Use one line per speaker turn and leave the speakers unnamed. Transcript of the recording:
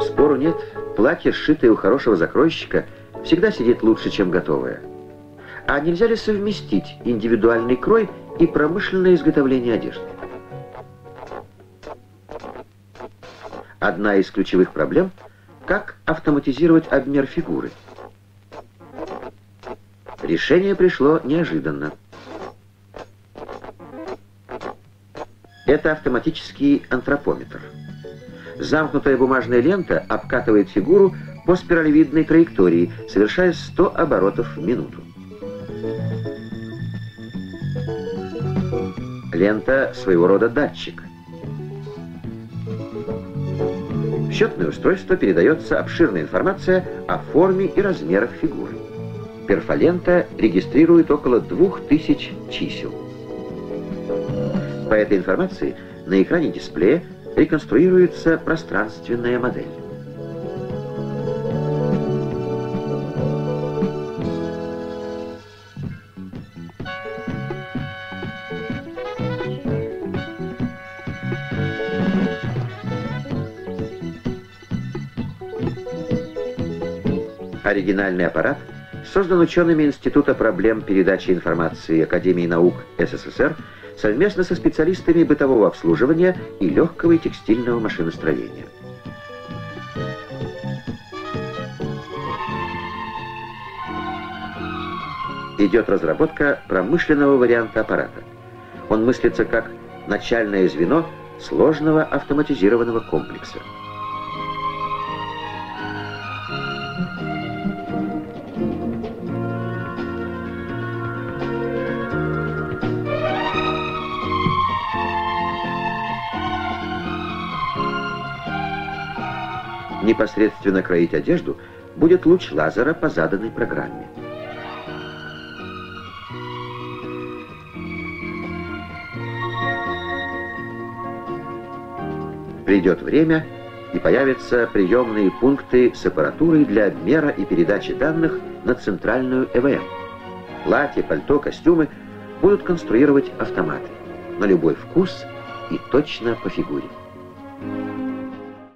Спору нет, платье, сшитое у хорошего закройщика, всегда сидит лучше, чем готовое. А нельзя ли совместить индивидуальный крой и промышленное изготовление одежды? Одна из ключевых проблем – как автоматизировать обмер фигуры. Решение пришло неожиданно. Это автоматический антропометр. Замкнутая бумажная лента обкатывает фигуру по спиралевидной траектории, совершая 100 оборотов в минуту. Лента своего рода датчик. В счетное устройство передается обширная информация о форме и размерах фигуры. Перфолента регистрирует около 2000 чисел. По этой информации на экране дисплея реконструируется пространственная модель. Оригинальный аппарат создан учеными Института проблем передачи информации Академии наук СССР совместно со специалистами бытового обслуживания и легкого и текстильного машиностроения. Идет разработка промышленного варианта аппарата. Он мыслится как начальное звено сложного автоматизированного комплекса. Непосредственно кроить одежду будет луч лазера по заданной программе. Придет время, и появятся приемные пункты с аппаратурой для обмера и передачи данных на центральную ЭВМ. Платья, пальто, костюмы будут конструировать автоматы на любой вкус и точно по фигуре.